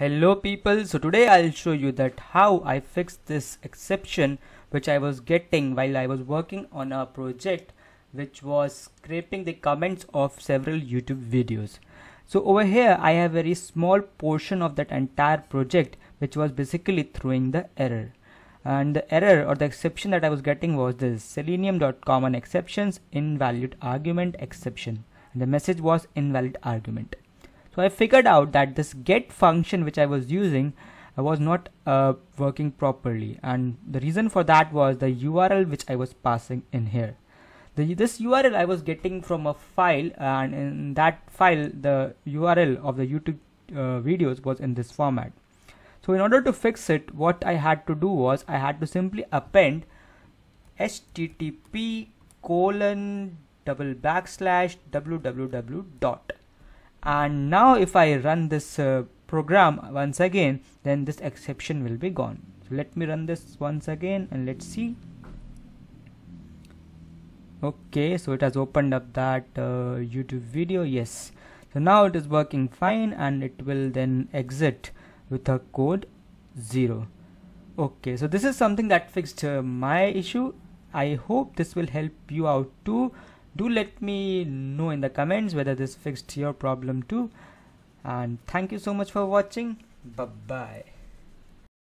hello people. So today I'll show you that how I fixed this exception which I was getting while I was working on a project which was scraping the comments of several YouTube videos. So over here I have a very small portion of that entire project which was basically throwing the error. And the error or the exception that I was getting was this selenium.common exceptions invalid argument exception. And the message was invalid argument so I figured out that this get function which I was using was not uh, working properly and the reason for that was the URL which I was passing in here. The, this URL I was getting from a file and in that file the URL of the YouTube uh, videos was in this format. So in order to fix it what I had to do was I had to simply append http colon double backslash www dot and now if I run this uh, program once again then this exception will be gone. So let me run this once again and let's see. Okay so it has opened up that uh, YouTube video. Yes. So now it is working fine and it will then exit with a code 0 okay so this is something that fixed uh, my issue. I hope this will help you out too do let me know in the comments whether this fixed your problem too. And thank you so much for watching. Bye bye